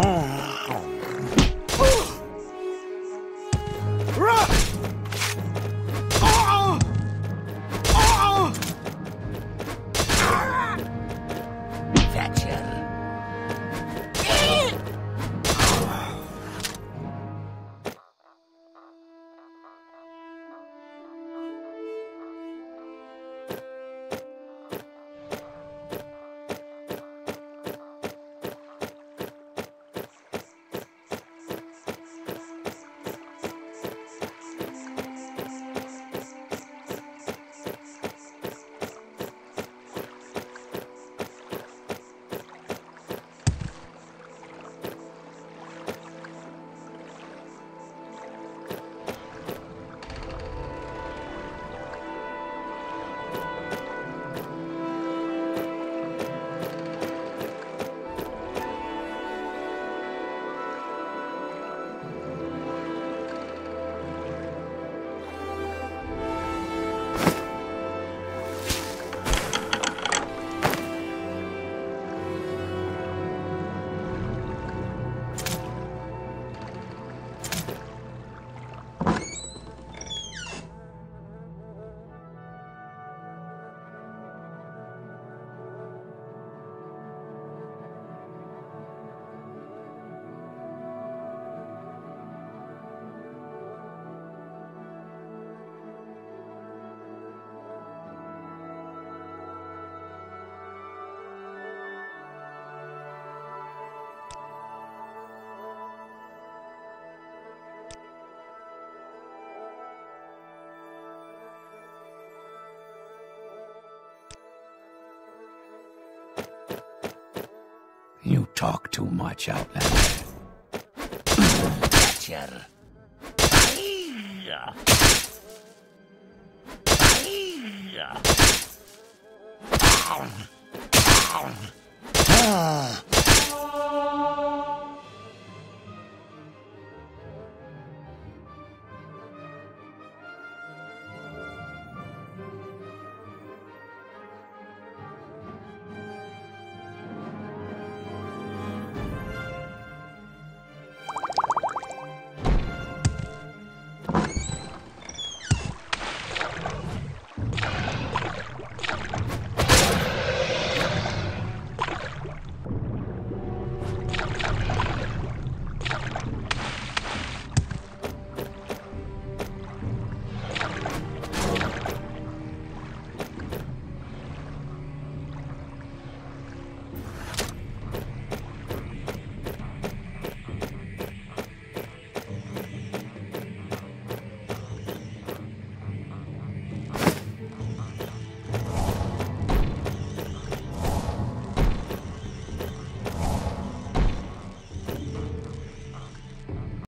Thatcher. Talk too much, out. Hiya.